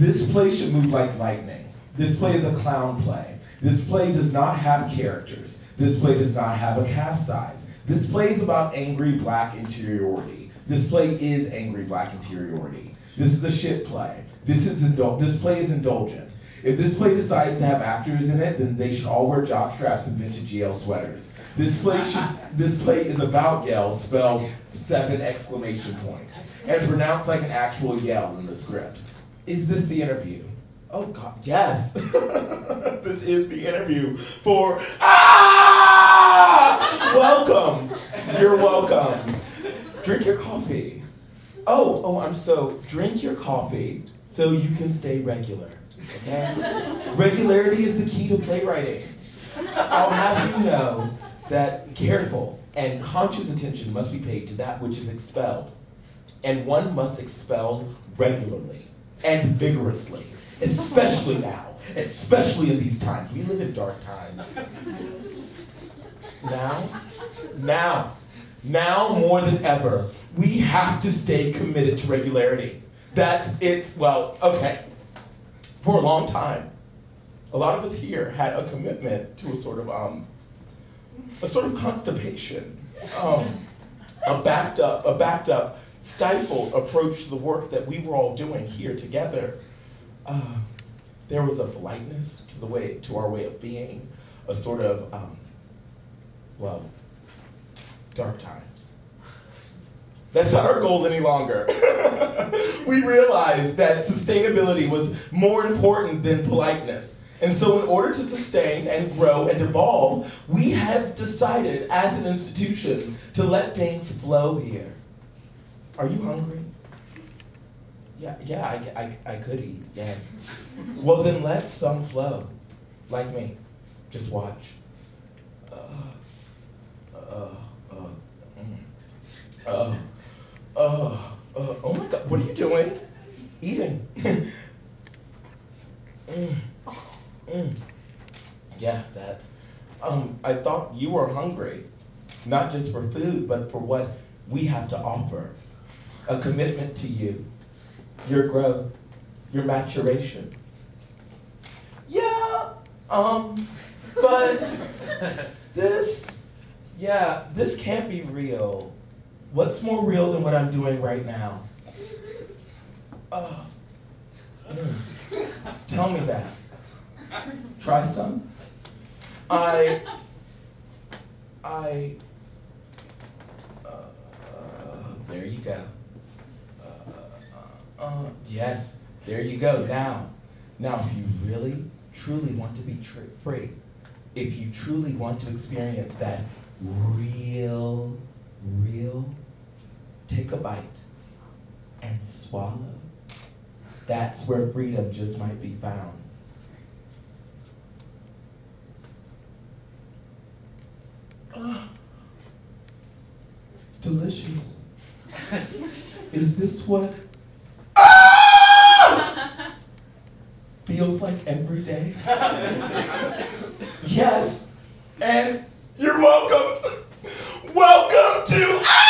This play should move like lightning. This play is a clown play. This play does not have characters. This play does not have a cast size. This play is about angry black interiority. This play is angry black interiority. This is a shit play. This is indul- this play is indulgent. If this play decides to have actors in it, then they should all wear jock straps and vintage Yale sweaters. This play should, this play is about Yale, spelled seven exclamation points, and pronounced like an actual Yale in the script. Is this the interview? Oh God, yes. this is the interview for Ah! Welcome. You're welcome. Drink your coffee. Oh, oh, I'm so drink your coffee so you can stay regular. Okay? Regularity is the key to playwriting. I'll have you know that careful and conscious attention must be paid to that which is expelled. And one must expel regularly and vigorously, especially now, especially in these times. We live in dark times. Now, now, now more than ever, we have to stay committed to regularity. That's it's well, okay. For a long time, a lot of us here had a commitment to a sort of um, a sort of constipation, um, a backed up, a backed up, stifled approach to the work that we were all doing here together. Uh, there was a politeness to the way to our way of being, a sort of um, well, dark times. That's not our goal any longer. we realized that sustainability was more important than politeness. And so, in order to sustain and grow and evolve, we have decided as an institution to let things flow here. Are you hungry? Yeah, yeah, I, I, I could eat, yes. Well, then let some flow, like me. Just watch. Uh, uh, uh, mm. uh, uh, uh, oh my god, what are you doing? Eating. mm. Mm. Yeah, that's. Um, I thought you were hungry, not just for food, but for what we have to offer. A commitment to you, your growth, your maturation. Yeah, um, but this, yeah, this can't be real. What's more real than what I'm doing right now? Uh, mm. Tell me that. Try some. I, I, uh, uh, there you go. Uh, yes, there you go. Now, now, if you really, truly want to be free, if you truly want to experience that real, real, take a bite and swallow. That's where freedom just might be found. Delicious. Is this what ah! feels like every day? yes. And you're welcome. Welcome to.